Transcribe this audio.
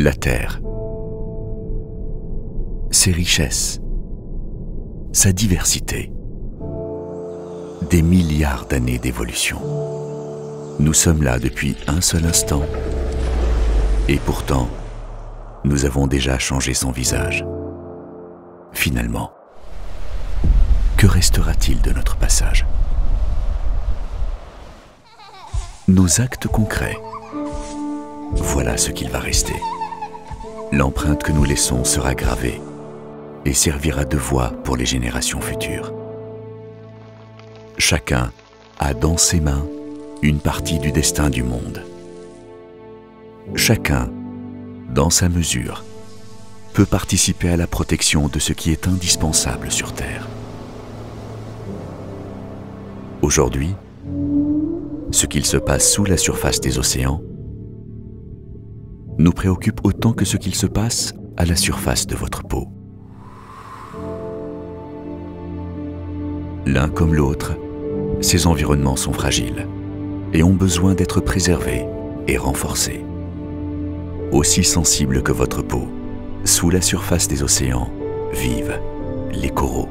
La Terre. Ses richesses. Sa diversité. Des milliards d'années d'évolution. Nous sommes là depuis un seul instant. Et pourtant, nous avons déjà changé son visage. Finalement, que restera-t-il de notre passage? Nos actes concrets. Voilà ce qu'il va rester. L'empreinte que nous laissons sera gravée et servira de voie pour les générations futures. Chacun a dans ses mains une partie du destin du monde. Chacun, dans sa mesure, peut participer à la protection de ce qui est indispensable sur Terre. Aujourd'hui, ce qu'il se passe sous la surface des océans nous préoccupe autant que ce qu'il se passe à la surface de votre peau. L'un comme l'autre, ces environnements sont fragiles et ont besoin d'être préservés et renforcés. Aussi sensibles que votre peau, sous la surface des océans, vivent les coraux.